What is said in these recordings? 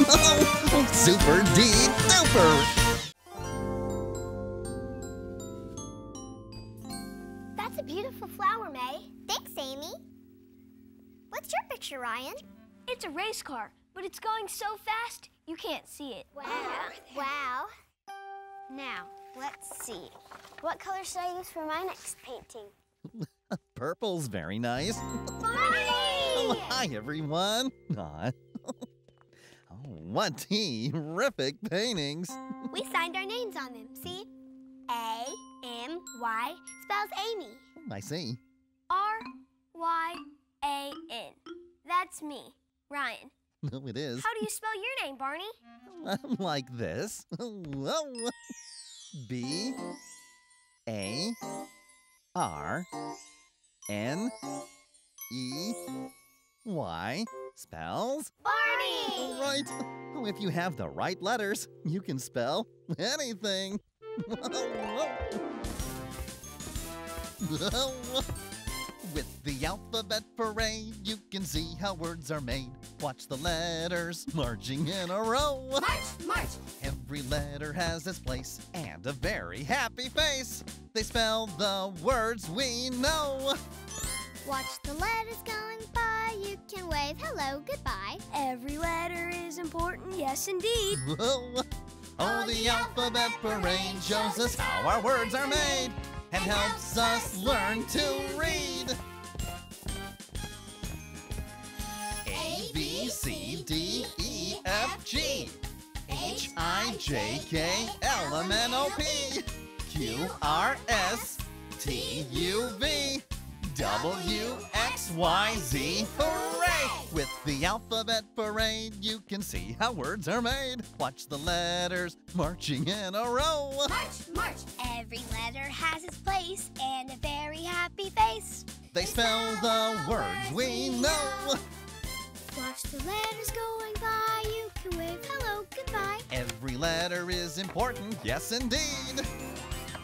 Super D duper! That's a beautiful flower, May. Thanks, Amy. What's your picture, Ryan? It's a race car, but it's going so fast you can't see it. Wow. Wow. Now, let's see. What color should I use for my next painting? Purple's very nice. Barney! Oh, hi, everyone. Aw. What terrific paintings. We signed our names on them, see? A M Y spells Amy. I see. R Y A N. That's me, Ryan. No, it is. How do you spell your name, Barney? like this. B A R N E Y spells. Barney! Right. Oh, If you have the right letters, you can spell anything. With the alphabet parade, you can see how words are made. Watch the letters marching in a row. March, march! Every letter has its place and a very happy face. They spell the words we know. Watch the letters going by. You can wave hello, goodbye. Every letter is important, yes, indeed. Whoa. Oh, the alphabet parade shows us how our words are made and helps us learn to read. A, B, C, D, E, F, G, H, I, J, K, L, M, N, O, P, Q, R, S, T, U, V, W, X, Y, Z. Hooray! With the alphabet parade, you can see how words are made. Watch the letters marching in a row. March, march! Every letter has its place and a very happy face. They spell the words we know. Watch the letters going by. You can wave hello, goodbye. Every letter is important, yes indeed.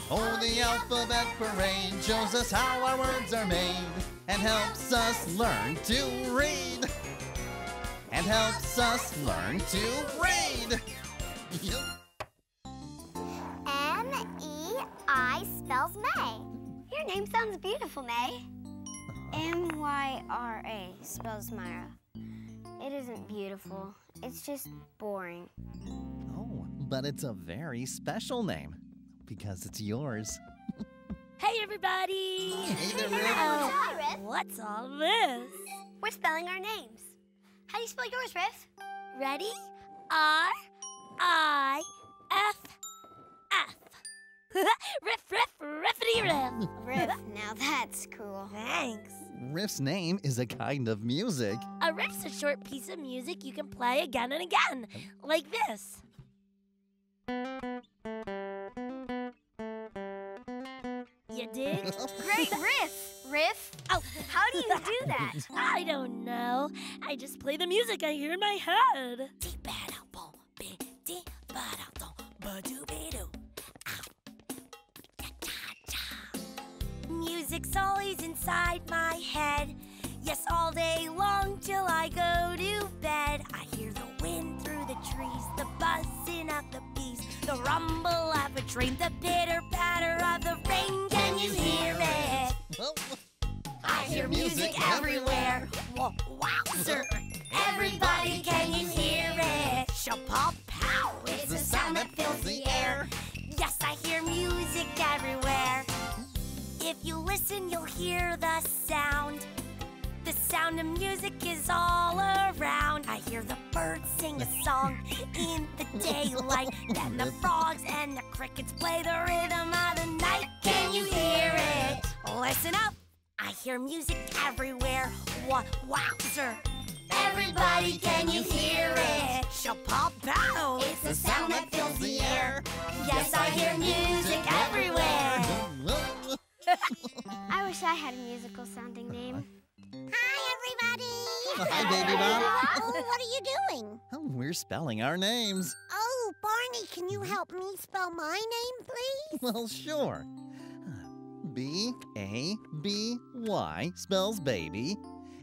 Oh, the alphabet parade shows us how our words are made and helps us learn to read. And helps us learn to read. M E I spells May. Your name sounds beautiful, May. M Y R A spells Myra. It isn't beautiful. It's just boring. Oh, but it's a very special name because it's yours. Hey, everybody! Hey there, Rick. Hi, Riff. What's all this? We're spelling our names. How do you spell yours, Riff? Ready? R I F F. riff, riff, riffity riff. Riff. now that's cool. Thanks. Riff's name is a kind of music. A riff's a short piece of music you can play again and again, like this. You dig? Great riff, Riff. Oh, How do you do that? I don't know. I just play the music I hear in my head. Music's always inside my head. Yes, all day long till I go to bed. I hear the wind through the trees, the buzzing of the bees, the rumble of a train, the pitter patter hear music everywhere. Wowzer. Everybody, can you hear it? Shapop pow. It's the sound that fills the air. Yes, I hear music everywhere. If you listen, you'll hear the sound. The sound of music is all around. I hear the birds sing a song in the daylight. then the frogs and the crickets play the rhythm of the night. Can you hear it? Listen up. I hear music everywhere. Wow, wowzer. Everybody, can you hear it? Shapop pow. It's the sound that fills the air. Yes, I hear music everywhere. I wish I had a musical sounding name. Hi, everybody. Hi, baby Bop. Oh, what are you doing? Oh, we're spelling our names. Oh, Barney, can you mm-hmm. help me spell my name, please? Well, sure. B A B Y spells baby,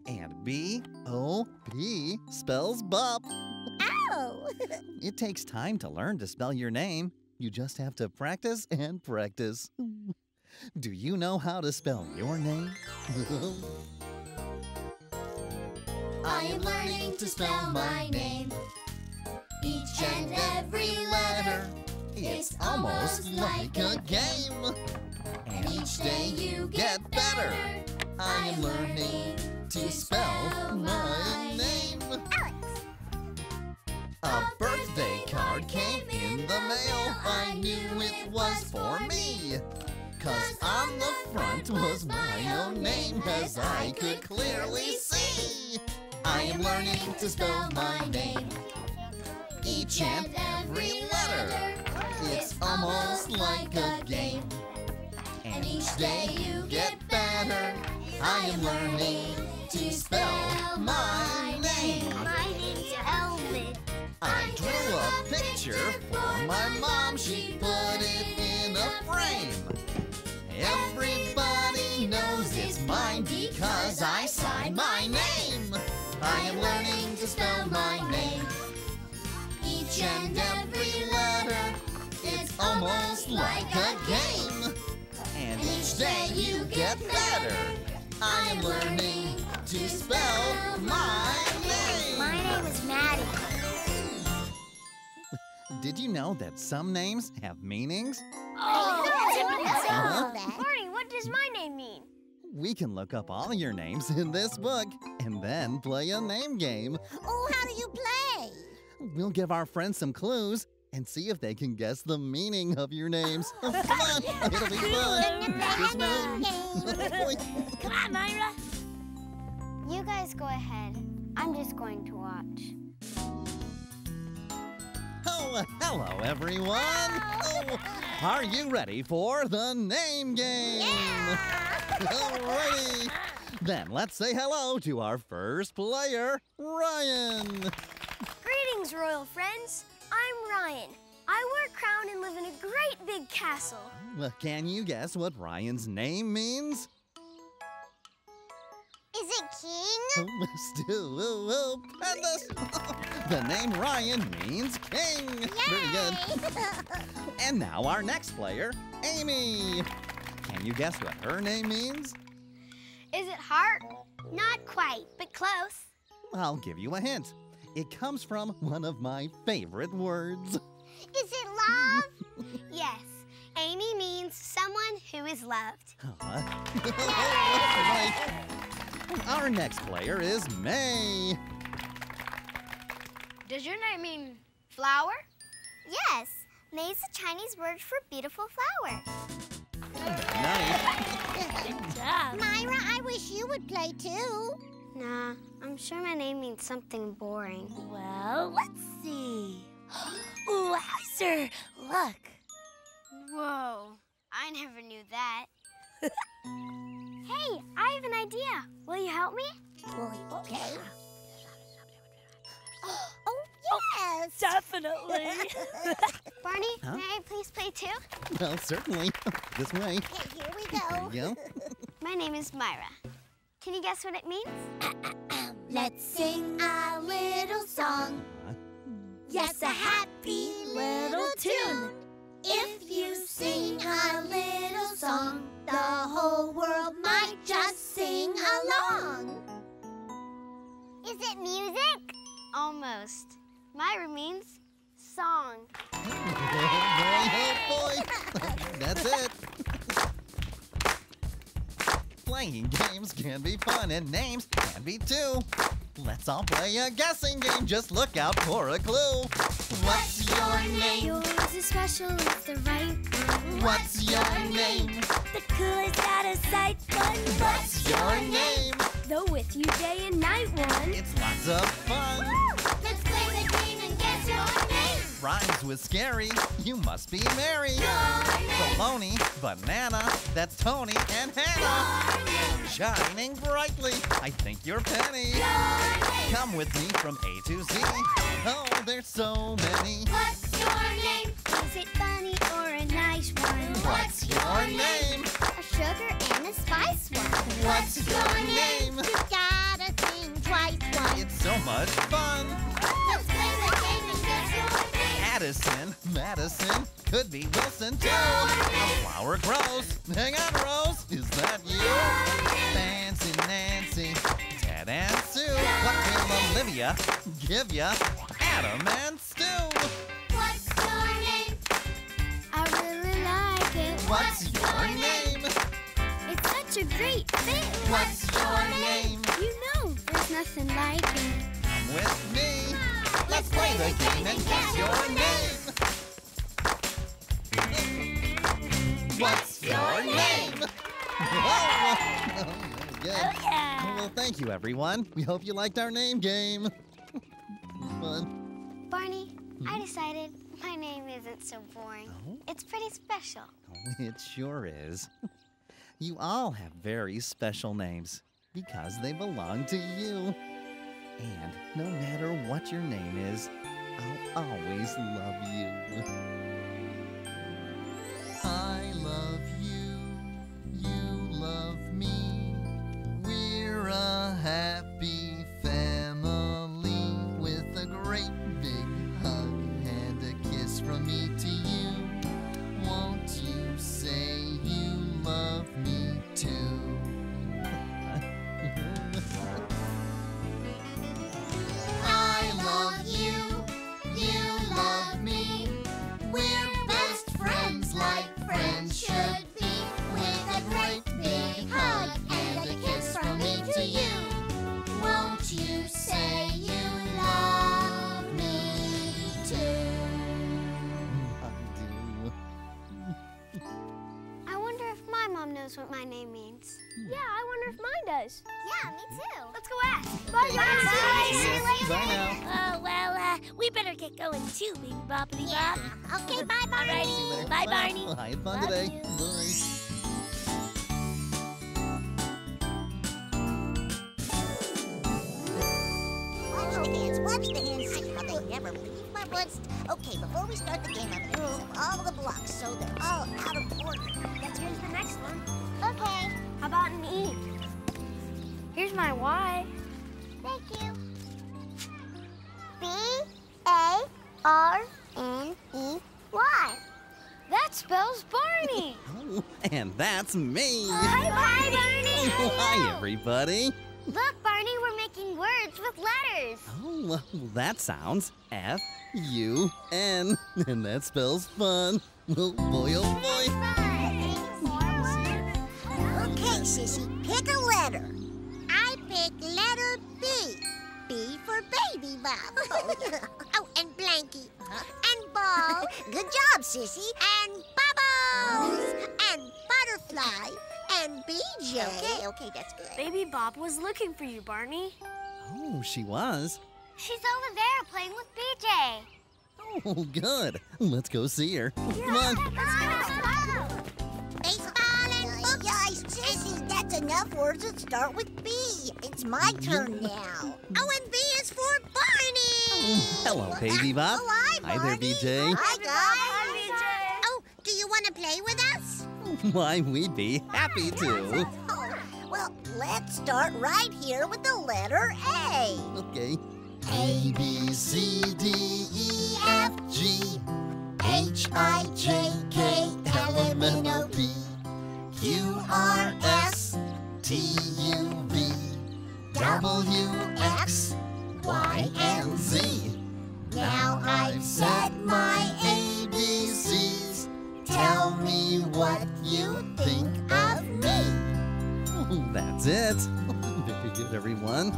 and B O P spells bop. Oh. It takes time to learn to spell your name. You just have to practice and practice. Do you know how to spell your name? I am learning to spell my name. Each and every letter It's almost like a game. And each day you get better. I am learning to spell my name. Alex. A birthday card came in the mail. I knew it was for me. Cause on the front was my own name, as I could clearly see. I am learning to spell my name. Each and every letter. It's almost like a game. And each day you get better. I am learning to spell my name. My name's Elvin. I drew a picture for my mom. She put it in a frame. Everybody knows it's mine because I signed my name. I am learning to spell my name. Each and every letter, it's almost like a game. And each day you get better. I am learning to spell my name. My name is Maddie. Did you know that some names have meanings? Oh, oh Huh? Barney, what does my name mean? We can look up all your names in this book and then play a name game. Oh, how do you play? We'll give our friends some clues and see if they can guess the meaning of your names. Come on, it'll be fun. Come on, Myra. You guys go ahead. I'm just going to watch. Oh, hello, everyone. Oh, are you ready for the name game? Alrighty. Then let's say hello to our first player, Ryan. Greetings, royal friends. I'm Ryan. I wear a crown and live in a great big castle. Uh, can you guess what Ryan's name means? Is it King? Stupendous! the name Ryan means king. Very good. And now our next player, Amy. Can you guess what her name means? Is it heart? Not quite, but close. I'll give you a hint. It comes from one of my favorite words. Is it love? yes. Amy means someone who is loved. Right. Our next player is May. Does your name mean flower? Yes. May is a Chinese word for beautiful flower. Nice. Good job. Myra, I wish you would play too. Nah, I'm sure my name means something boring. Well, let's see. Ooh, sir, look. Whoa, I never knew that. hey, I have an idea. Will you help me? Well, okay. Oh, yes. Definitely. Barney, Huh? may I please play too? Well, certainly. This way. Okay, here we There go. you go. My name is Myra. Can you guess what it means? Let's sing a little song. Hmm. Yes, a happy little tune. If you sing a little song, the whole world might just sing along. Is it music? Almost. Myra means song. oh boy, oh boy. That's it. Playing games can be fun and names can be too. Let's all play a guessing game. Just look out for a clue. What's your name? Yours is special, it's the right one. What's your name? the coolest out of sight one. What's your name? The with you day and night one. It's lots of fun. Let's Rhymes with scary. You must be Mary. Your. Baloney, banana. That's Tony and Hannah. Shining brightly. I think you're Penny. Come with me from A to Z. Oh, there's so many. What's your name? Is it funny or a nice one? What's your name? A sugar and a spice one. What's your name? You gotta sing twice once. It's so much fun. Madison, Madison, could be Wilson too. A flower grows. Hang on, Rose, is that you? Fancy Nancy, Ted and Sue. What will Olivia give ya? Adam and Stu. What's your name? I really like it. What's your name? It's such a great fit. What's your name? You know, there's nothing like it. Come with me. Let's play the game and guess your name. What's your name? Oh, good. Oh, yeah. Well, thank you, everyone. We hope you liked our name game. Fun. Barney, hmm. I decided my name isn't so boring. Oh? It's pretty special. Oh, it sure is. You all have very special names because they belong to you. And no matter what your name is, I'll always love you. I love you, you love me. We're a happy wonder does. Yeah, me too. Let's go ask. Bye, guys. Bye. See you later. Bye now. Oh, well, uh, we better get going too, baby boppity bop. Okay, bye, Barney. Alrighty. Bye, Barney. Well, I had fun Love today. you. Bye. Watch the hands, watch the hands. See how they never leave my wrist. Okay, before we start the game, I'm gonna move all the blocks so they're all out of order. Let's here's the next one. Okay. How about an E? Here's my Y. Thank you. B A R N E Y. That spells Barney. Oh, and that's me. Hi, Hi, Barney. Hi, everybody. Look, Barney, we're making words with letters. Oh, well, that sounds F U N, and that spells fun. Oh boy, oh boy. Okay, Sissy, pick a letter. I pick letter B. B for baby Bop. oh, and Blanky. Uh-huh. And Ball. Good job, Sissy. And Bubbles. And Butterfly. And BJ. Okay, okay, that's good. Baby Bop was looking for you, Barney. Oh, she was. She's over there playing with BJ. Oh, good. Let's go see her. Come on. Baseball and football. Sissy, that's enough words that start with B. It's my turn now. Oh, and B is for Barney. Oh, hello, baby uh, Bop. Oh, hi, Hi there, Barney. BJ. Hi, guys. Oh, do you want to play with us? Why, we'd be happy to. Oh, well, let's start right here with the letter A. Okay. A, B, C, D, E, F, G, H, I, J, K, L, M, N, O, P, Q, R, S, T, U, V, W, X, Y, and Z. Now I've said my ABCs. Tell me what you think of me. That's it. Very good, everyone.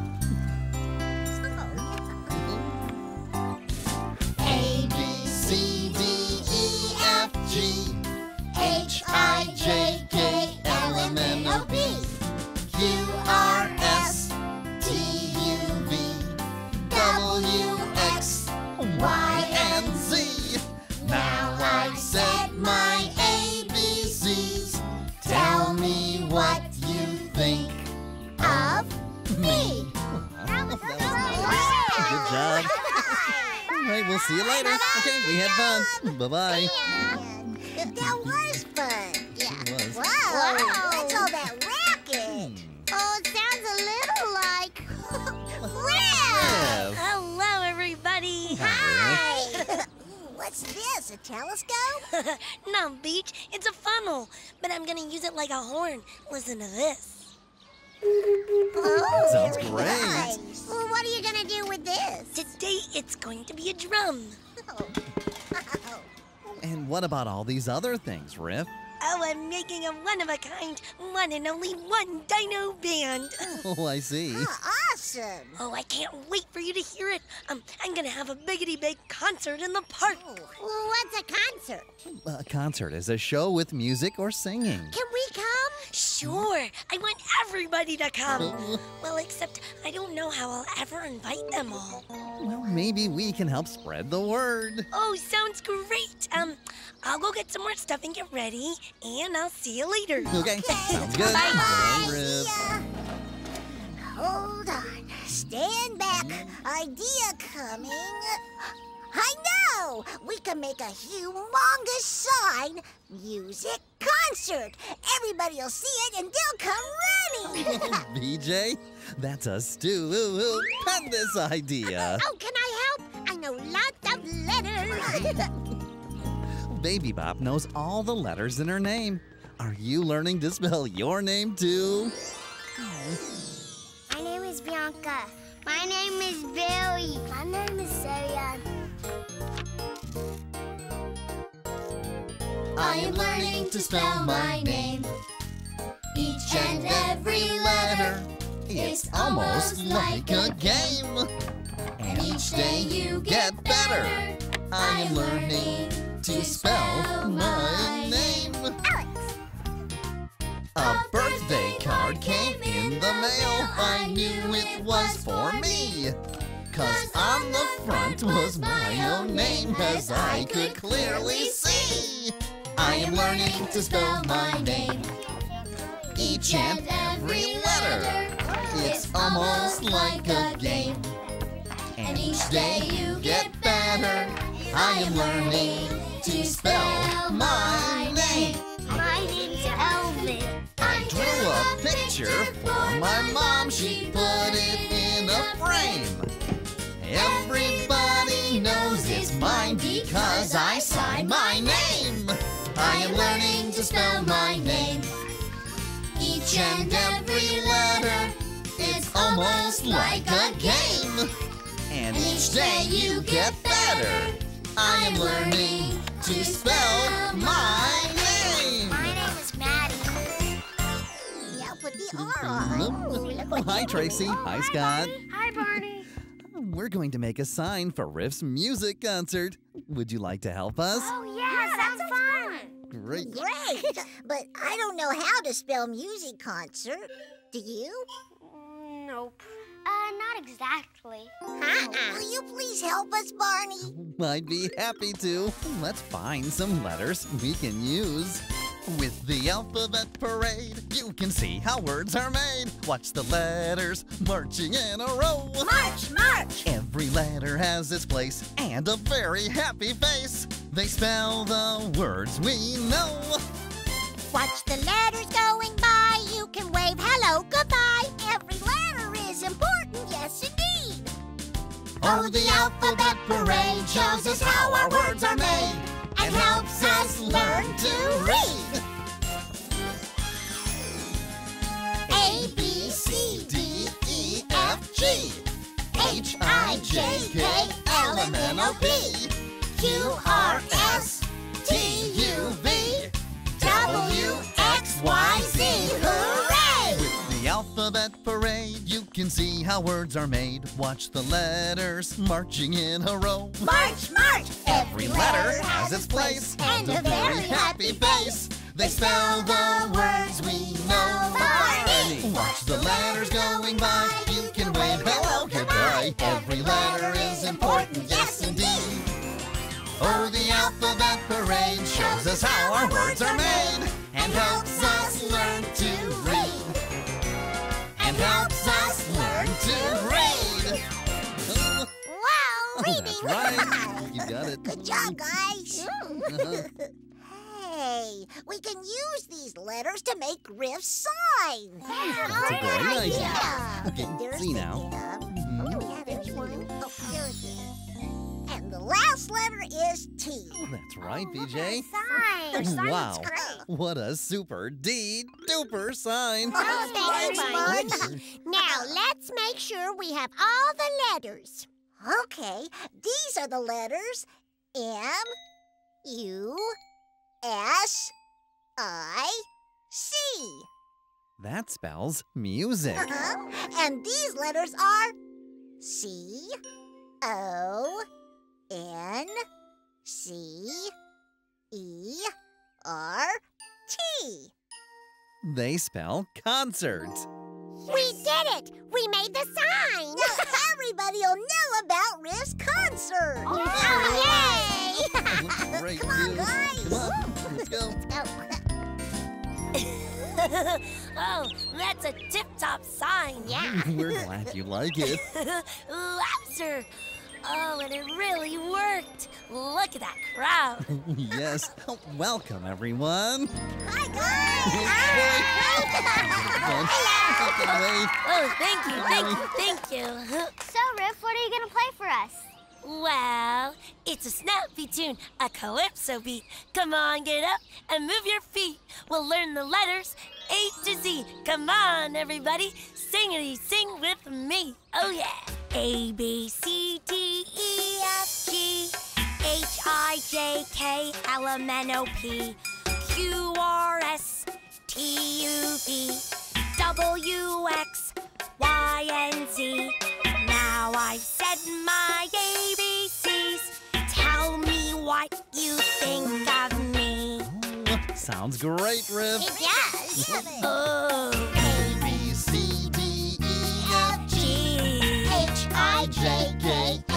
We'll see you later. Okay, we had fun. Bye bye. That was fun. Yeah. It was. Whoa. What's all that hmm. racket? Oh, it sounds a little like Rev. Rev. Hello, everybody. Hi. What's What's this, a telescope? no, Beach, it's a funnel, but I'm gonna use it like a horn. Listen to this. Oh, Sounds great. nice. Well, what are you gonna do with this? Today, it's going to be a drum. Oh. Oh. And what about all these other things, Riff? Oh, I'm making a one-of-a-kind, one and only one dino band. Oh, I see. Oh, awesome. Oh, I can't wait for you to hear it. Um, I'm gonna have a biggity big concert in the park. Oh, what's a concert? A concert is a show with music or singing. Can we come? Sure, I want everybody to come. Well, except I don't know how I'll ever invite them all. Well, maybe we can help spread the word. Oh, sounds great. Um, I'll go get some more stuff and get ready, and I'll see you later. Okay, sounds good. Bye. Bye, Riff. Hold on. Stand back. Idea coming. I know! We can make a humongous sign. Music concert. Everybody will see it and they'll come running. BJ, that's a stupendous idea. Uh, oh, can I help? I know lots of letters. Baby Bop knows all the letters in her name. Are you learning to spell your name too? Hmm. My name is Bianca. My name is Billy. My name is Sarah. I am learning to spell my name. Each and every letter It's almost like a game. And each day you get better. I am learning to spell my name. A birthday card came in the mail. I knew it was for me. Cause on the front was my own name, as I could clearly see. I am learning to spell my name. Each and every letter. It's almost like a game. And each day you get better. I am learning to spell my name. Elvin. I drew a picture for my mom. She put it in a frame. Everybody knows it's mine because I signed my name. I am learning to spell my name. Each and every letter, it's almost like a game. And each day you get better. I am learning to spell my name. Yeah, put the R. Oh, hi, Tracy. Hi, Scott. Hi, Barney. We're going to make a sign for Riff's music concert. Would you like to help us? Oh, yeah, that's fun. Great. Great, but I don't know how to spell music concert. Do you? Nope. Uh, not exactly. Uh-uh. Will you please help us, Barney? I'd be happy to. Let's find some letters we can use. With the alphabet parade, you can see how words are made. Watch the letters marching in a row. March, march! Every letter has its place and a very happy face. They spell the words we know. Watch the letters going by. You can wave hello, goodbye. Every letter is important, yes indeed. Oh, the alphabet parade shows us how our words are made and helps us learn to read. A, B, C, D, E, F, G, H, I, J, K, L, M, N, O, P, Q, R, S, T, U, V, W, X, Y, Z. Hooray! With the alphabet parade, you can see how words are made. Watch the letters marching in a row. March, march! Every letter has its place and a very happy face. They spell the words we know. Barney! Watch the letters going by. You can wave hello, goodbye. Every letter is important, yes indeed. Oh, the alphabet parade shows us how our words are made and helps us learn to read. And helps us learn to read. Wow, reading! That's right. You got it. Good job, guys. Uh-huh. Hey, we can use these letters to make Riff signs. That's a great idea. Yeah. Okay, There's see the now. dub. Mhm. Oh, yeah, there's one. Oh, there it is. And the last letter is T. That's right, BJ. Sign. Wow. What a super D duper sign. Oh, thanks, Sponge. Now, let's make sure we have all the letters. Okay, these are the letters M, U, S, I, C. That spells music. Uh-huh. And these letters are C, O, N, C, E, R, T. They spell concert. We did it! We made the sign! Now everybody will know about Riff's concert! Oh, yay! Great, Come on, dude. guys! Come on, let's go. Go. oh, that's a tip-top sign. Yeah. We're glad you like it. Lobster. Oh, and it really worked. Look at that crowd. yes. Oh, welcome, everyone. Hi, guys! Ah. Oh, thank you, thank you, thank you. So, Riff, what are you gonna play for us? Well, it's a snappy tune, a calypso beat. Come on, get up and move your feet. We'll learn the letters A to Z. Come on, everybody, sing singity sing with me. Oh yeah. A B C D E F G H I J K L M N O P Q R S T U V W X Y and Z. Now I've said my ABCs. Tell me what you think of me. Sounds great, Riff. Yes! Oh, A, B, C, D, E, F, G. H I J K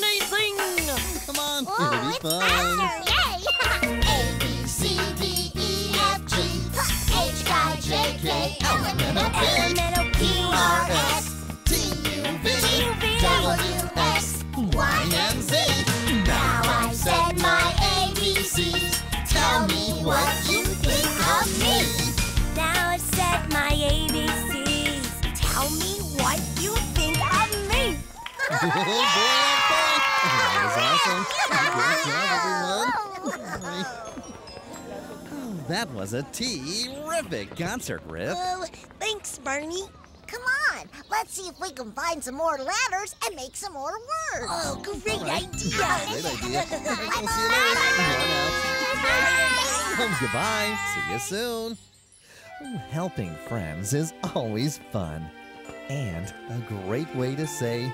sing. Come on, Oh, it'll be fun. faster! Yay! A B C D E F G H I J K L M N O P L-M-N-O-P. R S T, U, V. W X Y and Z. Now I said my ABCs. Tell me what you think of me. Now I've said my ABCs. Tell me what you think of me. Oh, boy, That was a terrific concert, Riff. Oh, thanks, Barney. Come on, let's see if we can find some more letters and make some more words. Oh, great idea. Great idea. I'll see you later. Bye now. Oh, goodbye. See you soon. Helping friends is always fun and a great way to say,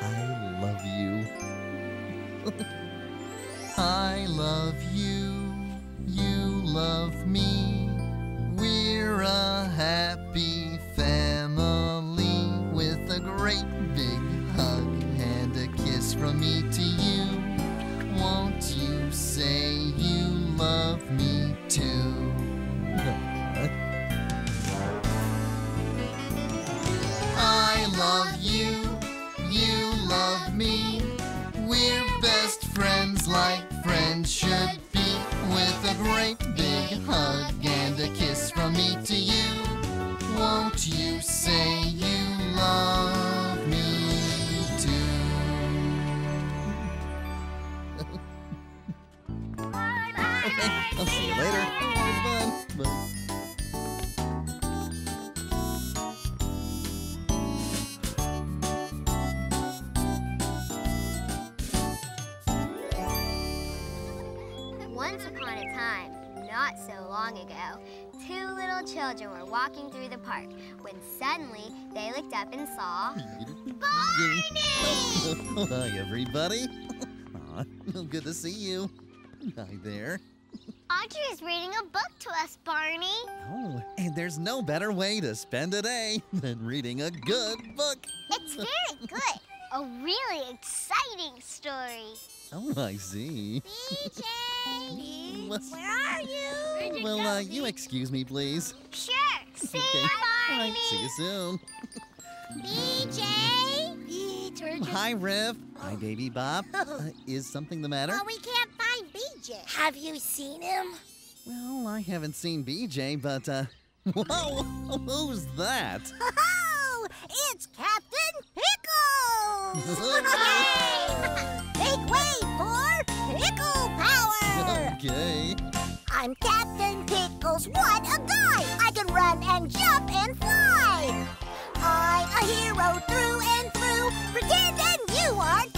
I love you. I love you. You love me. We're a happy family with a great big hug and a kiss from me great big hug and a kiss from me to you. Won't you say you love me too? okay, I'll see you later. Not so long ago, two little children were walking through the park when suddenly they looked up and saw. Barney! Hi, everybody. Aw, good to see you. Hi there. Audrey is reading a book to us, Barney. Oh, and there's no better way to spend a day than reading a good book. It's very good. A really exciting story. Oh, I see. BJ! Where are you? Well, uh, you excuse me, please. Sure. See Okay. ya, All Barney. right, see you soon. BJ! BJ! detergent. Hi, Riff. Hi, Baby Bop. Uh, is something the matter? Well, we can't find BJ. Have you seen him? Well, I haven't seen BJ, but, uh, whoa, who's that? Oh, it's Captain Pickles! Make way for Pickle Power! okay. Pickles. What a guy! I can run and jump and fly. I'm a hero through and through. Pretend and you are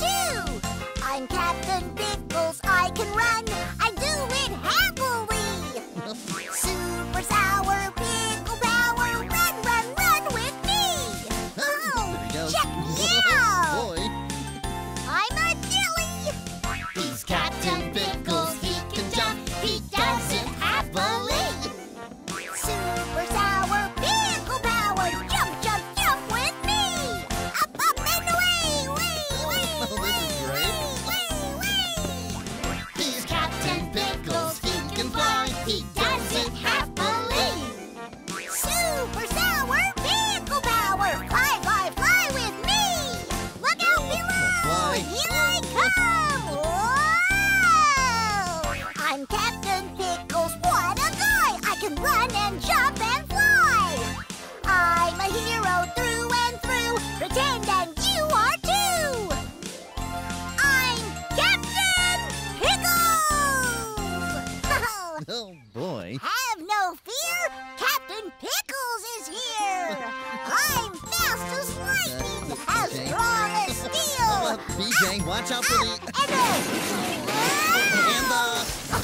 BJ, watch out for the... And And the... the...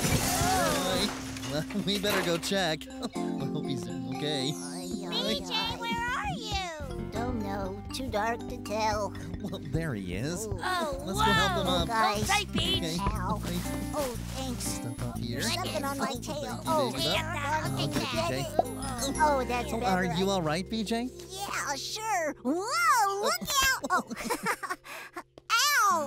Boy. Well, we better go check. I hope he's okay. BJ, where are you? Don't know. Too dark to tell. Well, there he is. Oh, oh Let's whoa. go help him up. Guys. Hold tight, Okay. Ow. Oh, thanks. Step up here. Something on my Oh, tail. thank Oh, yeah. Okay, Okay, Oh, that's Oh, better. are you all right, BJ? Yeah, sure. Whoa, look out! Oh.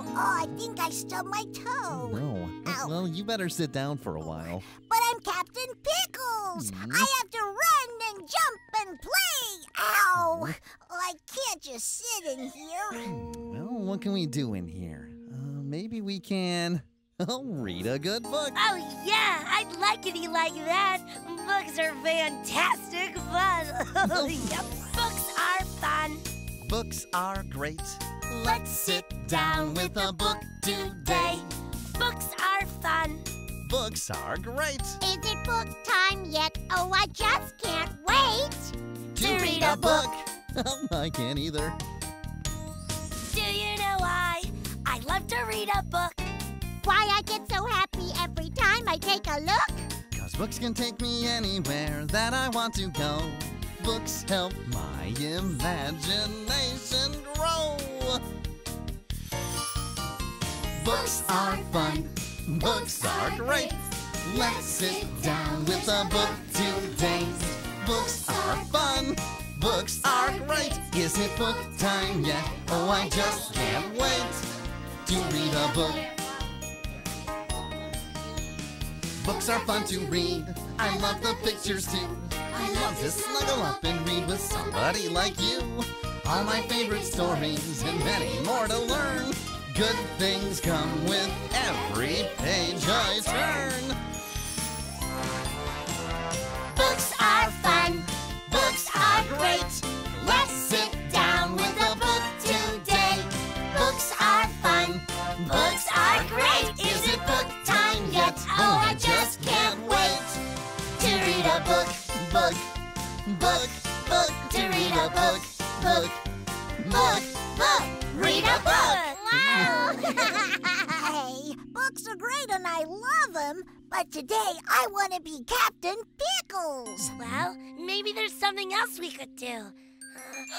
Ow! Oh, I think I stubbed my toe. No. Ow. Well, you better sit down for a while. But I'm Captain Pickles. Mhm. I have to run and jump and play. Ow! I can't just sit in here. Well, what can we do in here? Uh, maybe we can. Oh, read a good book. Oh, yeah, I'd like it like that. Books are fantastic fun. yep, books are fun. Books are great. Let's sit down with a book today. Books are fun. Books are great. Is it book time yet? Oh, I just can't wait. To read a book. Oh, I can't either. Do you know why I love to read a book? Why I get so happy every time I take a look? Cause books can take me anywhere that I want to go. Books help my imagination grow. Books are fun. Books are great. Let's sit down with a book today. Books are fun. Books are great. Is it book time yet? Oh, I just can't wait to read a book. Books are fun to read. I love the pictures too. I love to snuggle up and read with somebody like you. All my favorite stories and many more to learn. Good things come with every page I turn. Book, book, to read a book, book, book, book, read a book. Wow! hey, books are great and I love them, but today I want to be Captain Pickles. Well, maybe there's something else we could do. Uh,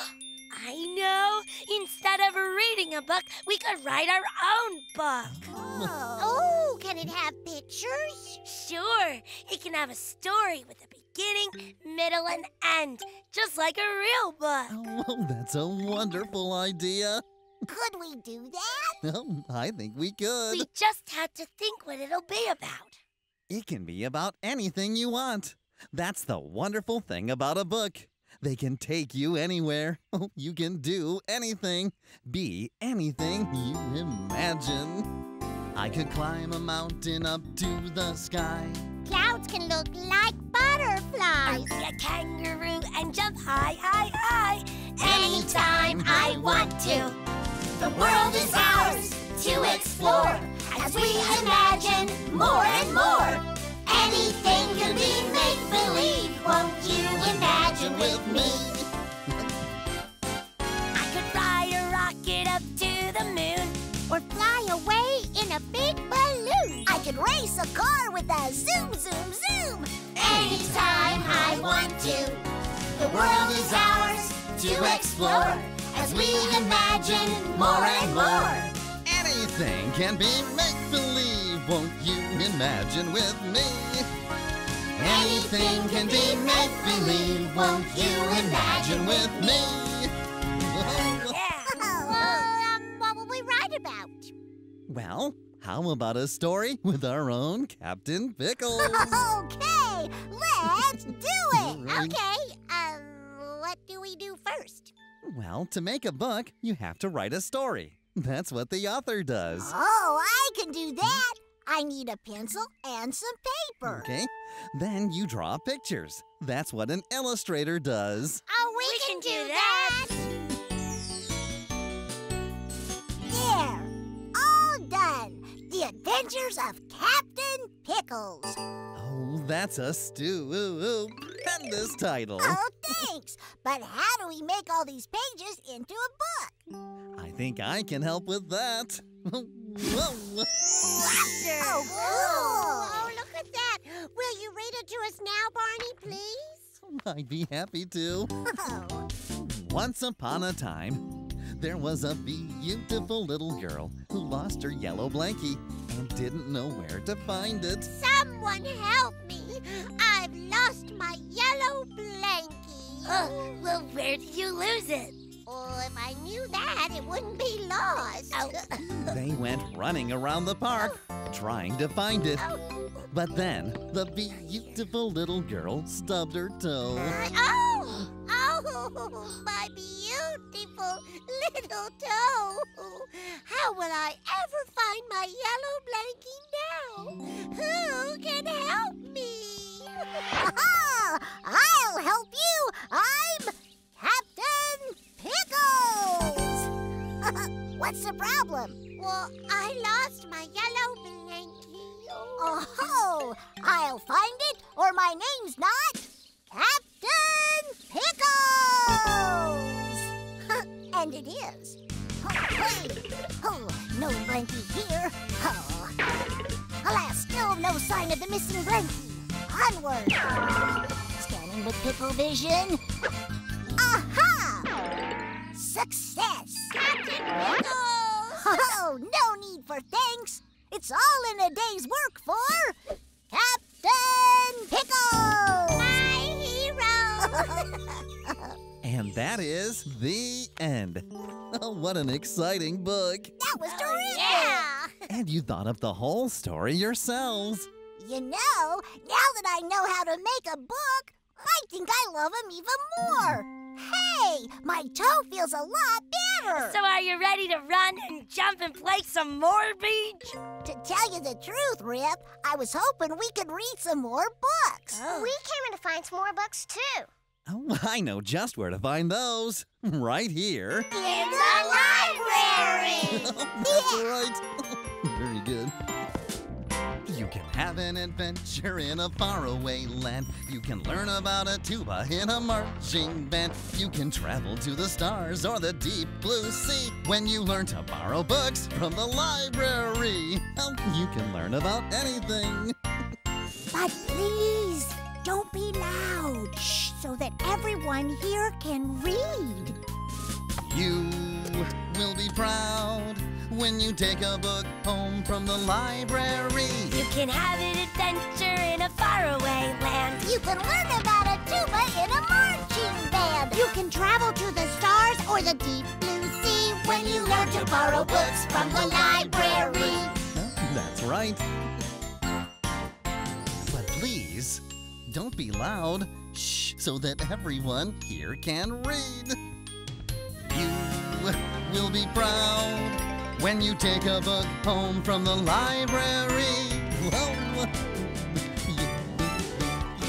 I know. Instead of reading a book, we could write our own book. Oh, can it have pictures? Sure, it can have a story with a beginning, middle, and end, just like a real book. Oh, that's a wonderful idea. Could we do that? Oh, I think we could. We just had to think what it'll be about. It can be about anything you want. That's the wonderful thing about a book. They can take you anywhere. Oh, you can do anything, be anything you imagine. I could climb a mountain up to the sky. Clouds can look like butterflies. I'll be a kangaroo and jump high, high, high. Anytime I want to. The world is ours to explore as we imagine more and more. Anything can be make believe. Won't you imagine with me? I could fly a rocket up to the moon. Or fly away in a big balloon. I could race a car with a zoom, zoom, zoom. Anytime I want to. The world is ours to explore as we imagine more and more. Anything can be make believe. Won't you imagine with me? Anything can be make believe. Won't you imagine with me? Yeah. well, um, what will we write about? well, how about a story with our own Captain Pickles? Okay, let's do it. Okay, um, what do we do first? well, to make a book, you have to write a story. That's what the author does. Oh, I can do that. I need a pencil and some paper. Okay? Then you draw pictures. That's what an illustrator does. Oh, we, We can, can do, do that. There. The Adventures of Captain Pickles. Oh, that's a stupendous title. Oh, thanks. But how do we make all these pages into a book? I think I can help with that. Whoa. Oh, cool. Oh, look at that. Will you read it to us now, Barney, please? I'd be happy to. Oh. Once upon a time, there was a beautiful little girl who lost her yellow blankie and didn't know where to find it. Someone help me. I've lost my yellow blankie. Oh, well, where did you lose it? Oh, if I knew that, it wouldn't be lost. Oh. They went running around the park trying to find it. Oh. But then the beautiful little girl stubbed her toe. Uh, oh, oh, my beautiful little toe. How will I ever find my yellow blankie now? Who can help me? I'll help you. I'm Captain Pickles. What's the problem? Well, I lost my yellow blankie. Oh, I'll find it, or my name's not Captain Pickles. And it is. Oh, hey. oh, no blankie here. Oh. Alas, still no sign of the missing blankie. Onward. Scanning with pickle vision. Aha! Success! Captain Pickles! Oh, no need for thanks. It's all in a day's work for Captain Pickles! My hero! And that is the end. Oh, what an exciting book. that was oh, terrific! yeah. And you thought up the whole story yourselves. You know, now that I know how to make a book, I think I love him even more. Hey, my toe feels a lot better. So are you ready to run and jump and play some more beach? to tell you the truth, Riff, I was hoping we could read some more books. Oh. We came in to find some more books too. Oh, I know just where to find those. Right here. In the library! Oh, that's right. Very good. You can have an adventure in a faraway land. You can learn about a tuba in a marching band. You can travel to the stars or the deep blue sea when you learn to borrow books from the library. Oh, you can learn about anything. Everyone here can read. You will be proud when you take a book home from the library. You can have an adventure in a faraway land. You can learn about a tuba in a marching band. You can travel to the stars or the deep blue sea when you learn to borrow books from the library. That's right. But please, don't be loud. Shh, so that everyone here can read. You will be proud when you take a book home from the library. Whoa.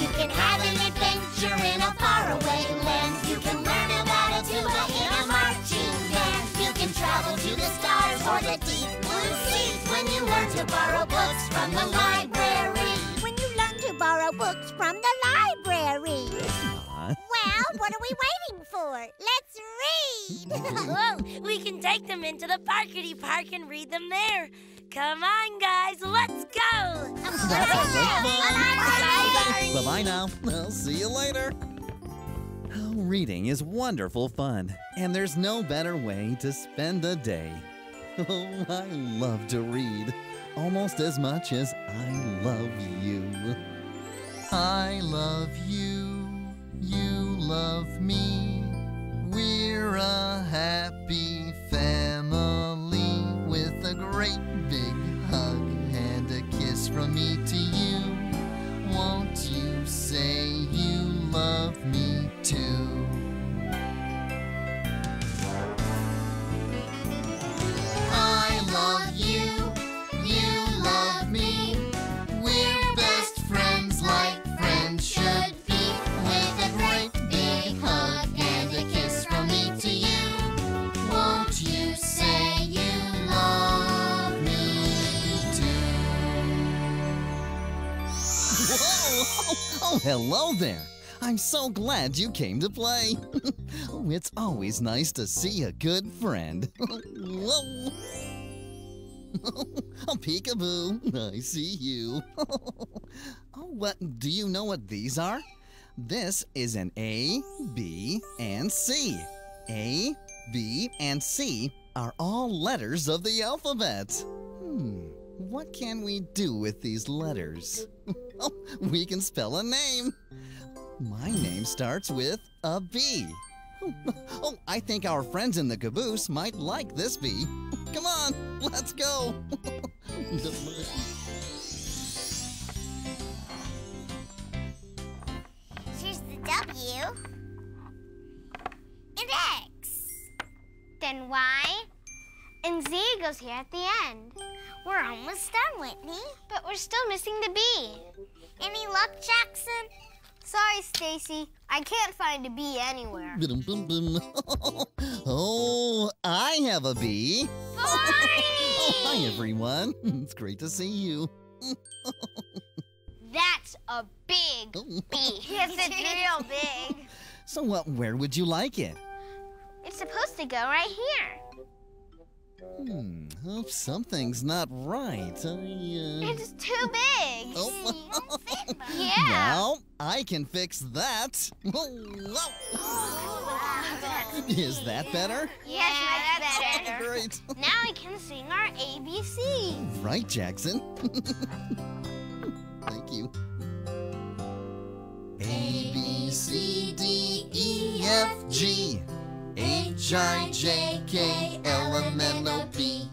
You can have an adventure in a faraway land. You can learn about a tuba in a marching band. You can travel to the stars or the deep blue seas when you learn to borrow books from the library. When you learn to borrow books from the waiting for? Let's read. Whoa, we can take them into the Parkity Park and read them there. Come on, guys, let's go! Bye bye now. I'll see you later. Oh, reading is wonderful fun, and there's no better way to spend a day. Oh, I love to read almost as much as I love you. I love you, you love me. We're a happy family with a great big hug and a kiss from me to you. Won't you say hello there. I'm so glad you came to play. oh, it's always nice to see a good friend. Whoa! oh, peekaboo, I see you. oh, what? Do you know what these are? This is an A, B, and C. A, B, and C are all letters of the alphabet. Hmm, what can we do with these letters? oh, we can spell a name. My name starts with a B. Oh, I think our friends in the caboose might like this bee. Come on, let's go. Here's the W and X. Then Y and Z goes here at the end. We're almost done, Whitney. But we're still missing the bee. Any luck, Jackson? Sorry, Stacy. I can't find a bee anywhere. Ba-dum-bum-bum. oh, I have a bee. Oh, hi, everyone. It's great to see you. That's a big oh. bee. yes, it's real big. So, what? where would you like it? It's supposed to go right here. Hmm, hope something's not right. I, uh... It's too big. Oh. Yeah. Well, I can fix that. Is that better? Yes, that's better. Great. Now we can sing our ABC. Right, Jackson. Thank you. A, B, C, D, E, F, G, H, I, J, K, L, M, N, O, P,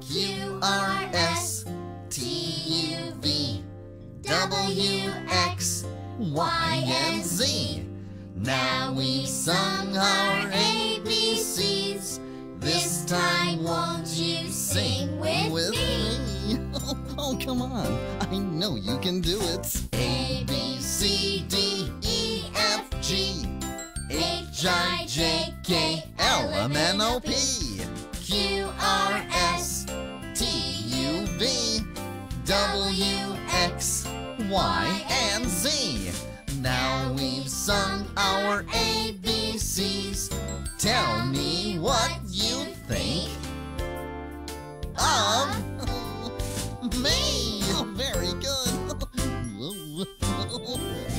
Q, R, S, T, U, V, W, X, Y, and Z. Now we've sung our ABCs. This time, won't you sing with, me? Oh, oh, come on. I know you can do it. A, B, C, D, E, F, G, H, I, J, K, L, M, N, O, P, Q, R, S, T, U, V, W, X, Y, and Z. Now we've sung our ABCs. Tell me what you think of me. Very good.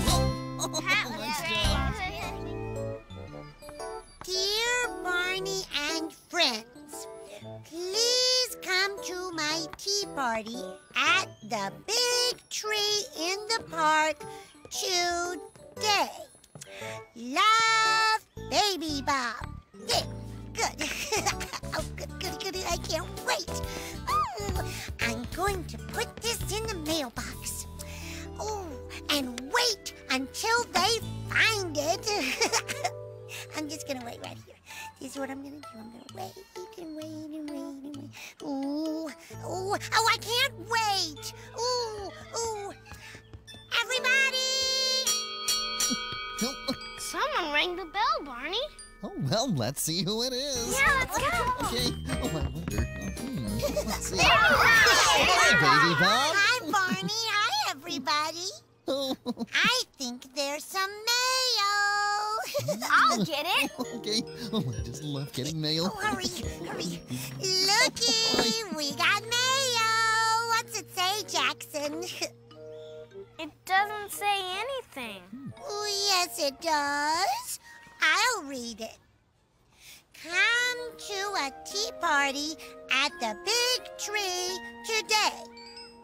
Barney and friends, please come to my tea party at the big tree in the park today. Love, Baby Bop. Yeah, good. oh, good, good, good. I can't wait. Mm, I'm going to put this in the mailbox. Oh, and wait until they find it. I'm just gonna wait right here. This is what I'm gonna do. I'm gonna wait and wait and wait and wait. Ooh, ooh, oh, I can't wait. Ooh, ooh. Everybody! Someone rang the bell, Barney. Oh, well, let's see who it is. Yeah, let's go. Okay. Oh, I wonder. Oh, hmm. Let's see. Baby Hi, Baby Bop. Hi, Barney. Hi, everybody. Oh, I get it. okay. Oh, I just love getting mail. Oh, hurry, hurry. Looky, we got mail. What's it say, Jackson? It doesn't say anything. Oh, yes, it does. I'll read it. Come to a tea party at the big tree today.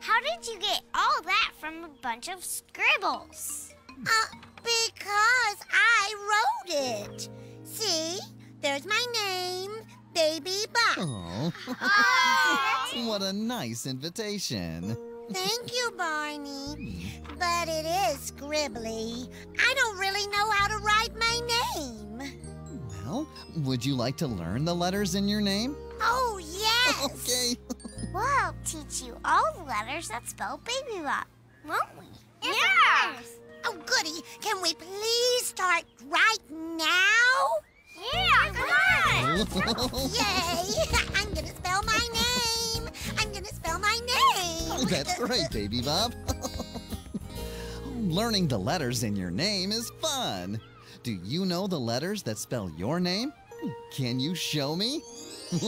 How did you get all that from a bunch of scribbles? Uh, because I wrote it. See, there's my name, Baby Bop. Oh, Oh, what a nice invitation. Thank you, Barney. Hmm. But it is scribbly. I don't really know how to write my name. Well, would you like to learn the letters in your name? Oh, yes. Okay. We'll teach you all the letters that spell Baby Bop, won't we? Yeah! Oh, goody. Can we please start right now? Yeah, come on! Yay! I'm gonna spell my name. I'm gonna spell my name. Oh, that's great, Baby Bop. Learning the letters in your name is fun. Do you know the letters that spell your name? Can you show me? My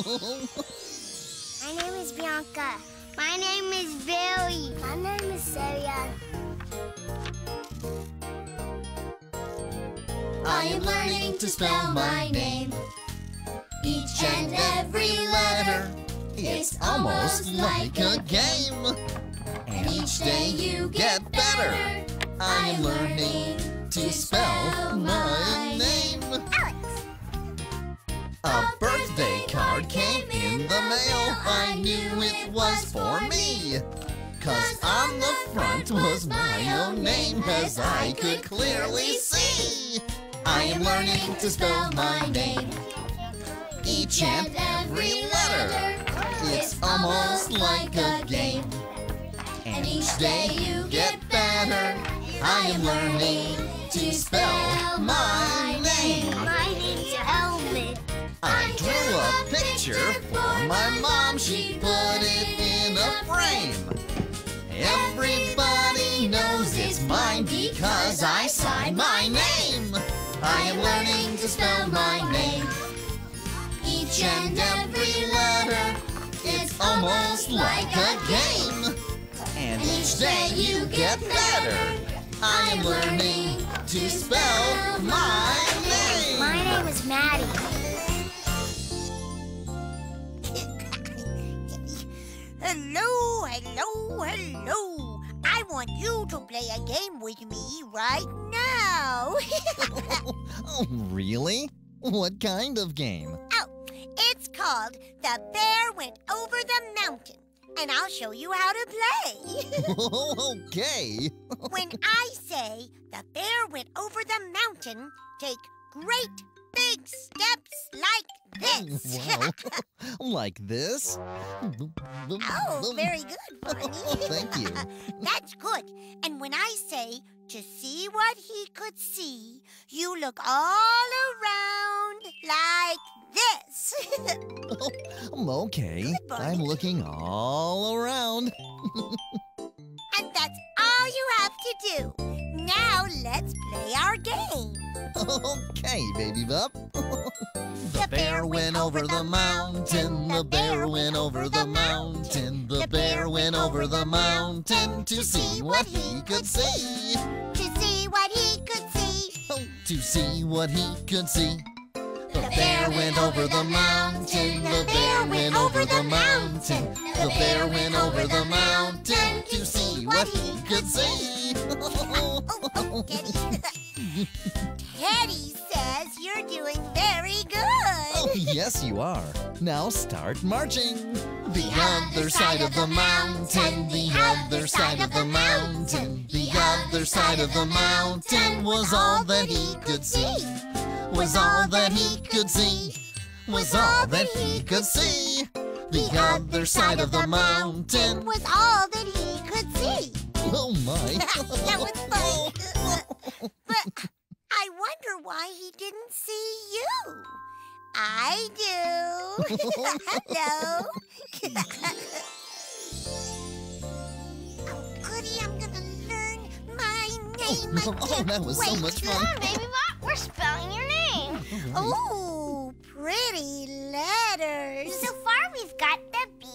name is Bianca. My name is Billy. My name is Sarah. I am learning to spell my name. Each and every letter, It's almost like a game. and each day you get better. I am learning to spell my name. Alex. A birthday card came the mail. I knew it was for me. Cause on the front was my own name, as I could clearly see. I am learning to spell my name. Each and every letter. It's almost like a game. And each day you get better. I am learning to spell my name. I drew a picture for my mom. She put it in a frame. Everybody knows it's mine because I signed my name. I am learning to spell my name. Each and every letter, it's almost like a game. And each day you get better. I am learning to spell my name. My name is Maddie. Hello, hello, hello. I want you to play a game with me right now. oh, really? What kind of game? oh, it's called The Bear Went Over the Mountain. And I'll show you how to play. okay. when I say the bear went over the mountain, take great big steps like this. wow. like this? oh, very good, Bunny. Thank you. That's good. And when I say to see what he could see, you look all around like this. Um, okay. I'm looking all around. and that's all you have to do. Now let's play our game. Okay, Baby Bop. the bear went over the mountain. The bear went over the mountain. The bear went over the mountain to see what he could see. To see what he could see. Oh, to see what he could see. The bear went over the mountain. The bear went over the mountain. The bear went over the mountain to see what he could see. Oh, oh, Teddy. Teddy says you're doing very good. Oh, yes, you are. Now start marching. The other side of the mountain, the other side of the mountain, the other side of the mountain was all that he could see. Was all that he could see. Was all that he could see. The other side of the mountain. was all that he could see. Oh my. that was funny. but I wonder why he didn't see you. I do. Hello. oh, goody, I'm gonna learn my name. I Oh, can't that was so wait. much Come on, Baby Bop. We're spelling your name. Oh, pretty letters. So far, we've got the B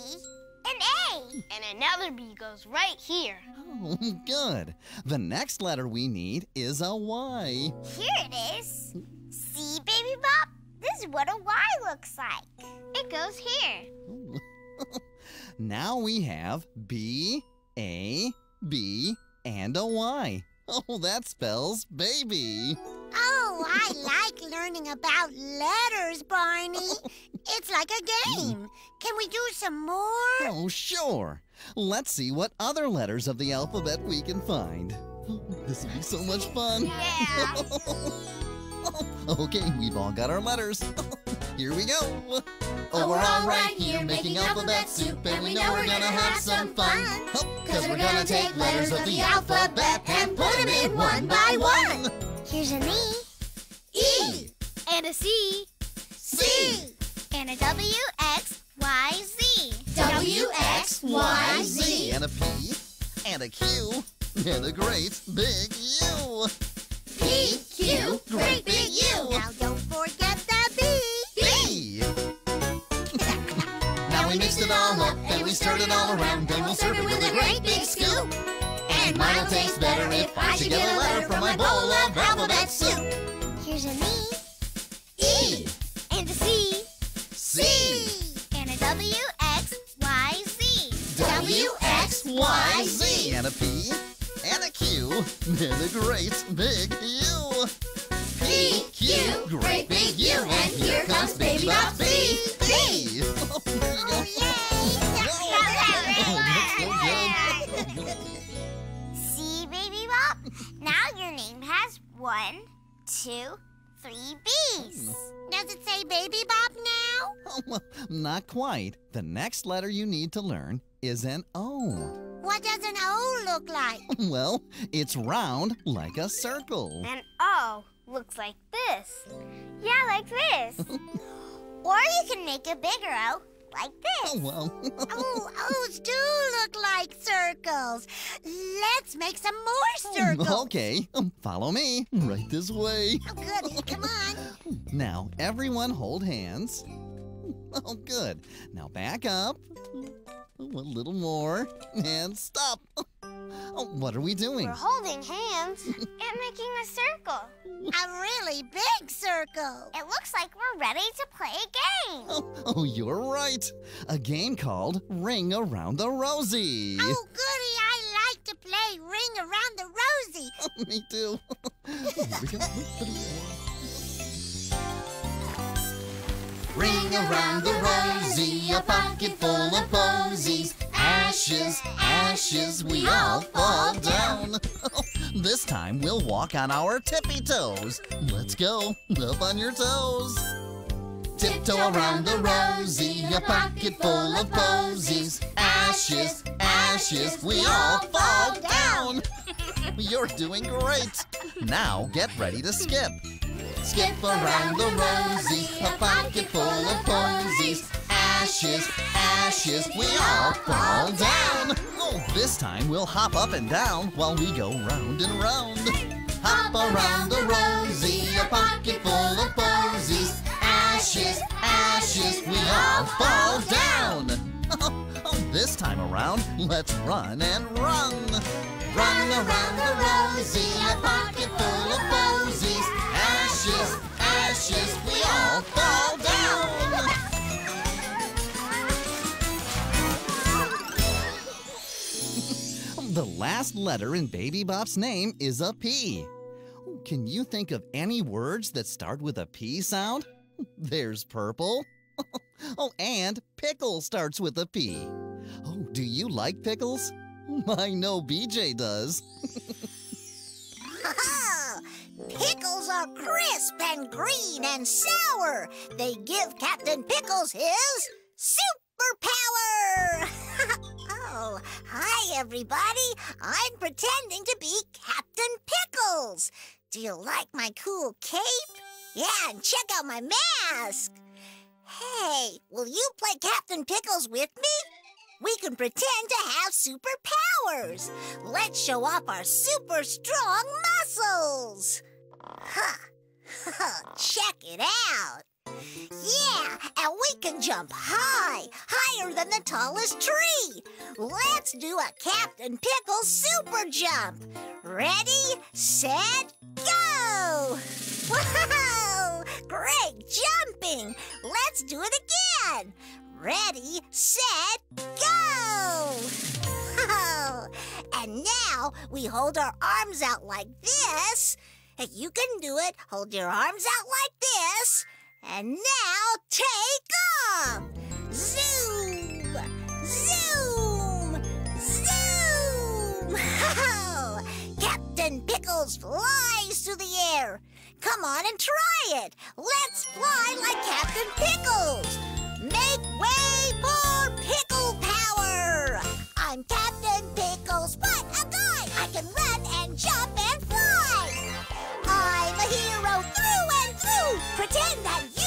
and A. And another B goes right here. Oh, good. The next letter we need is a Y. Here it is. See, baby bop? This is what a Y looks like. It goes here. Now we have B, A, B, and a Y. Oh, that spells baby. Oh, I like learning about letters, Barney. It's like a game. Can we do some more? Oh, sure. Let's see what other letters of the alphabet we can find. This will be so much fun. Yeah. okay, we've all got our letters. Here we go. Oh, we're all right here making alphabet soup, and we know we're gonna have some fun. Cause we're gonna take letters of the alphabet and put them in one by one. Here's an E. E, And a C. C, And a W, X, Y, Z. W, X, Y, Z. And a P, and a Q, and a great big U. P, Q, great big U. Now don't forget the B. B. Now we mixed it all up and we stirred it all around. Then we'll serve it with a great big scoop. And mine'll taste better if I should get a letter from my bowl of alphabet soup. Here's an E. E, And a C. C, And a W, X, Y, Z. W, X, Y, Z. And a P, and a Q, and a great big U. P, Q, great big U. And here comes Baby Bop's B. B. Oh, there you go. That's so good. See, baby bop? Now your name has one, two, three B's. Hmm. Does it say Baby Bop now? Oh, well, not quite. The next letter you need to learn is an O. What does an O look like? Well, it's round like a circle. An O looks like this. Yeah, like this. or you can make a bigger O like Oh, this. well. Oh, O's do look like circles. Let's make some more circles. okay, um, follow me. Right this way. Oh, goody, come on. Now, everyone hold hands. Oh, good. Now back up. Oh, a little more. And stop. Oh, what are we doing? We're holding hands and making a circle. A really big circle. It looks like we're ready to play a game. Oh, oh, you're right. A game called Ring Around the Rosie. Oh, goody, I like to play Ring Around the Rosie. Me too. Here Ring around the rosy, a pocket full of posies. Ashes, ashes, we all fall down. This time we'll walk on our tippy toes. Let's go. Up on your toes. Tiptoe around the rosy, a pocket full of posies. Ashes, ashes, we all fall down. You're doing great. Now get ready to skip. Skip around the rosy, a pocket full of posies. Ashes, ashes, we all fall down. Oh, this time we'll hop up and down while we go round and round. Hop around the rosy, a pocket full of posies. Ashes, ashes, we all fall down. This time around, let's run and run. Run around the rosy, a pocket full of posies. Ashes, ashes, we all fall down. The last letter in Baby Bop's name is a P. Can you think of any words that start with a P sound? There's purple. oh, and pickle starts with a P. Oh, do you like pickles? I know BJ does. Pickles are crisp and green and sour. They give Captain Pickles his superpower. oh, hi, everybody. I'm pretending to be Captain Pickles. Do you like my cool cape? Yeah, and check out my mask. Hey, will you play Captain Pickles with me? We can pretend to have superpowers. Let's show off our super strong muscles. Huh. Check it out. Yeah, and we can jump high, higher than the tallest tree. Let's do a Captain Pickle super jump. Ready, set, go! Whoa! Great jumping! Let's do it again. Ready, set, go! and now we hold our arms out like this. If you can do it. Hold your arms out like this. And now take off! Zoom! Zoom! Zoom! Captain Pickles flies through the air. Come on and try it. Let's fly like Captain Pickles. Make way for pickle power. I'm Captain Pickles, but a guy. I can run and jump and fly. I'm a hero through and through. Pretend that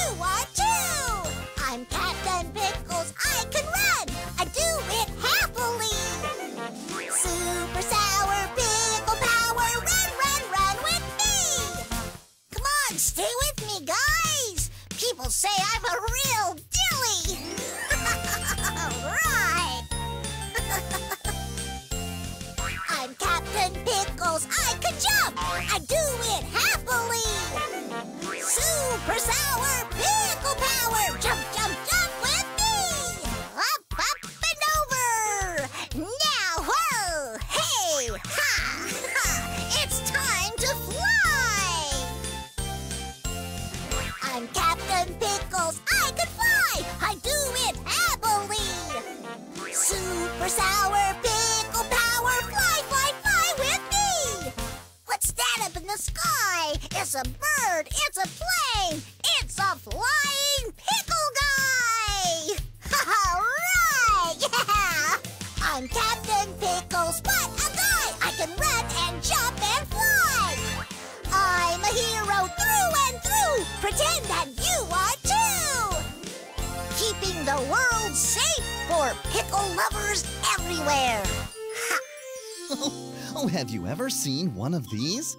seen one of these?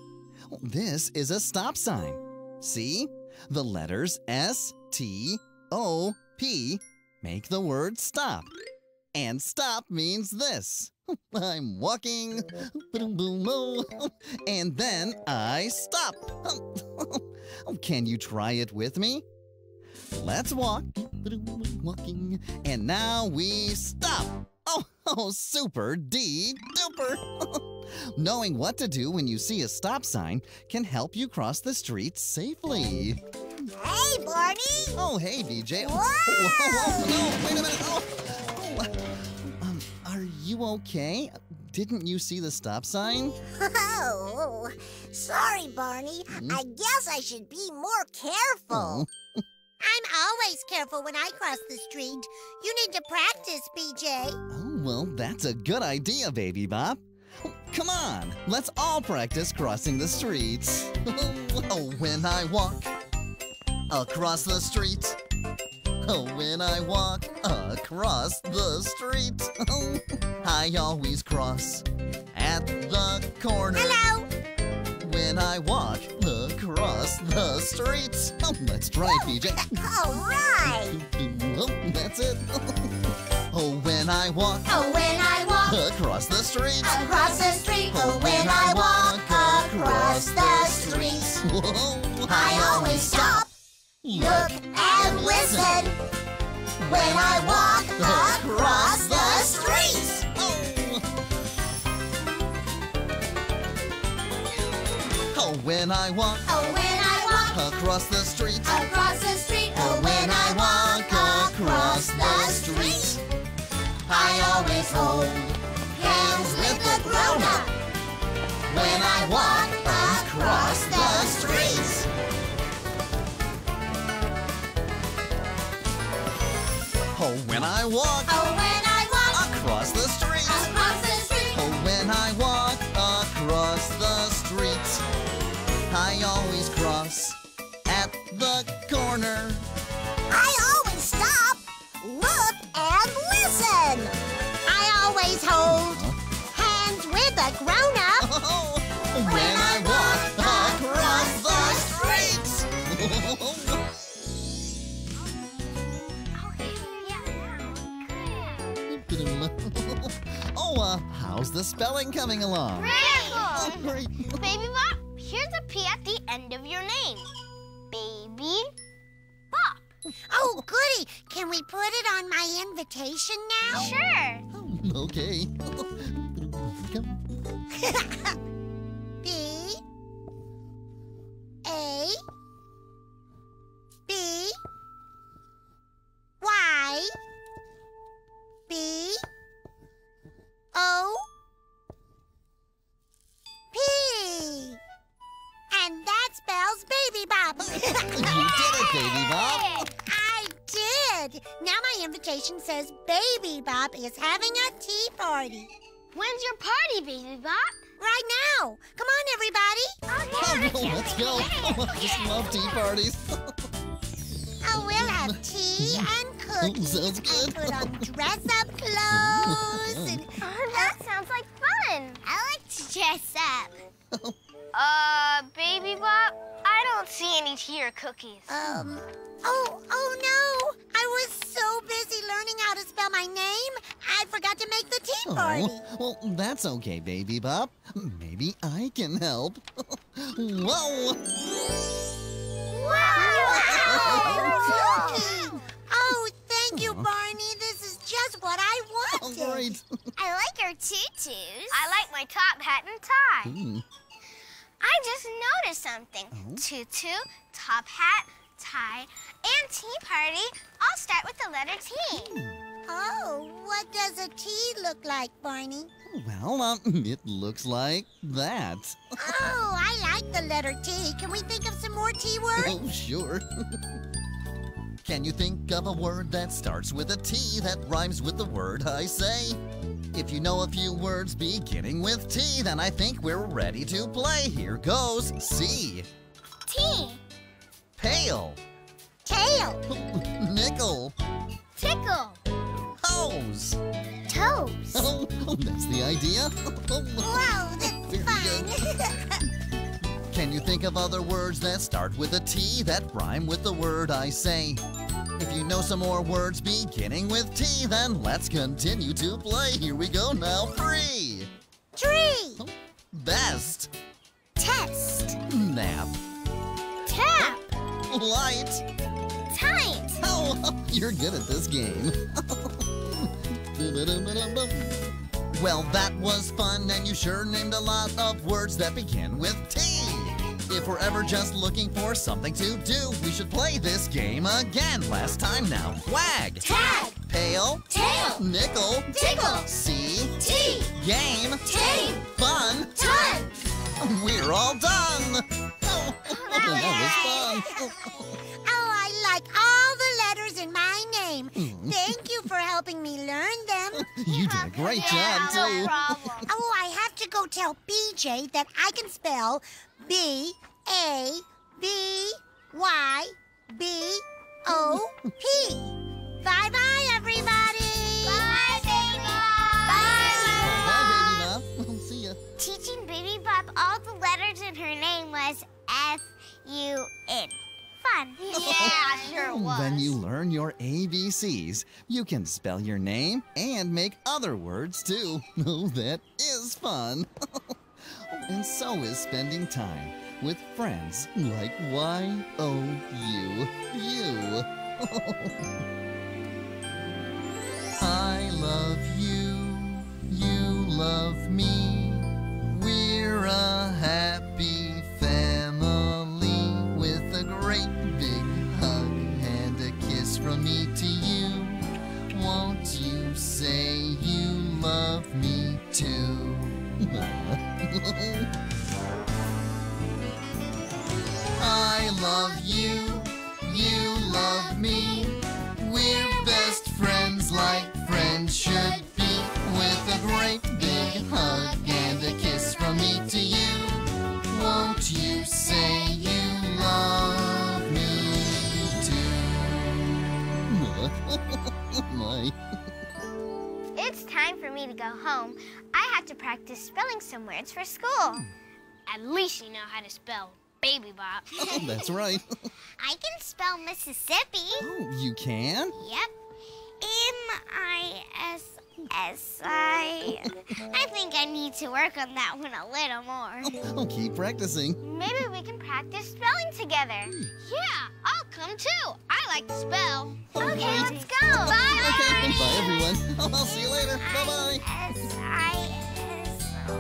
This is a stop sign. See? The letters S, T, O, P make the word stop. And stop means this. I'm walking, and then I stop. Can you try it with me? Let's walk, walking, and now we stop. Oh, oh, super D duper. Knowing what to do when you see a stop sign can help you cross the street safely. Hey, Barney. Oh, hey, BJ. Oh, Whoa! whoa, no, wait a minute. Oh, oh, um, are you okay? Didn't you see the stop sign? Oh, sorry, Barney. I guess I should be more careful. I'm always careful when I cross the street. You need to practice, BJ. Oh, well, that's a good idea, Baby Bop. Oh, Come on, let's all practice crossing the streets. oh, when I walk across the street. Oh, when I walk across the street. I always cross at the corner. Hello. When I walk across the street. Oh, let's try BJ. All right. Oh, that's it. oh, when I walk Oh, when I walk across the street. across the street. Oh, oh when I walk across the street. Whoa. I always stop, look, and listen when I walk across the when I walk Oh, when I walk across the street. across the street. Oh, oh when I walk across the street, I always hold hands with the grown-up. When I walk across the street. Oh, when I walk Oh, corner. I always stop, look, and listen. I always hold hands with a grown-up. Oh, when I walk across the street. oh, uh, how's the spelling coming along? Oh, great. Baby Can we put it on my invitation now? Sure. Oh, okay. B A B Y B O P. And that spells baby bop. You did it, Baby Bop. I did. Now my invitation says Baby Bop is having a tea party. When's your party, Baby Bop? Right now. Come on, everybody. Oh, well, let's go. Oh, I just love tea parties. Oh, we'll have tea and cookies. sounds And good. put on dress-up clothes. and, oh, that uh, sounds like fun. I like to dress up. Oh, Uh, Baby Bop, I don't see any tea or cookies. Um. Oh, oh no! I was so busy learning how to spell my name, I forgot to make the tea party. Oh, well, that's okay, baby Bop. Maybe I can help. Whoa! Wow! Cookie! Oh, thank you, Barney. This is just what I Oh, wanted. great. I like your tutus. I like my top hat and tie. Hmm. I just noticed something. Oh? Tutu, top hat, tie, and tea party all start with the letter T. Oh, what does a T look like, Barney? Well, um, it looks like that. Oh, I like the letter T. Can we think of some more T words? Oh, sure. Can you think of a word that starts with a T that rhymes with the word I say? If you know a few words beginning with T, then I think we're ready to play. Here goes C. T, Pail. Tail. Nickel. tickle, Hose. toes. Oh, oh, that's the idea. Wow, that's fun. Can you think of other words that start with a T that rhyme with the word I say? If you know some more words beginning with T, then let's continue to play. Here we go now. Free. Tree. Best. Test, Nap. tap, Light. tight. Oh, you're good at this game. well, that was fun, and you sure named a lot of words that begin with T. If we're ever just looking for something to do, we should play this game again. Last time now. Wag. Tag, Pail. tail, Nickel. tickle, See. tea, Game. tame, Fun. ton. We're all done. Oh, that was fun. Oh, I like all the letters in my name. Mm. Thank you helping me learn them. You did a great yeah, job, no too. problem. Oh, I have to go tell BJ that I can spell B A B Y B O P. Bye bye, everybody. Bye, Baby Bye, Baby Bop. See ya. Teaching Baby Bop all the letters in her name was F U N. Fun. Yeah, sure was. When you learn your ABCs, you can spell your name and make other words too. Oh, that is fun. and so is spending time with friends like Y O U. You. I love you. You love me. Time for me to go home. I have to practice spelling some words for school. At least you know how to spell Baby Bop. Oh, that's right. I can spell Mississippi. Oh, you can? Yep. M-I-S-S-I. I think I need to work on that one a little more. I'll keep practicing. Maybe we can practice spelling together. yeah, I'll come too. I like to spell. Okay, let's go. Bye, Okay, bye everyone. I'll see you later. Bye bye. S-I-S-O.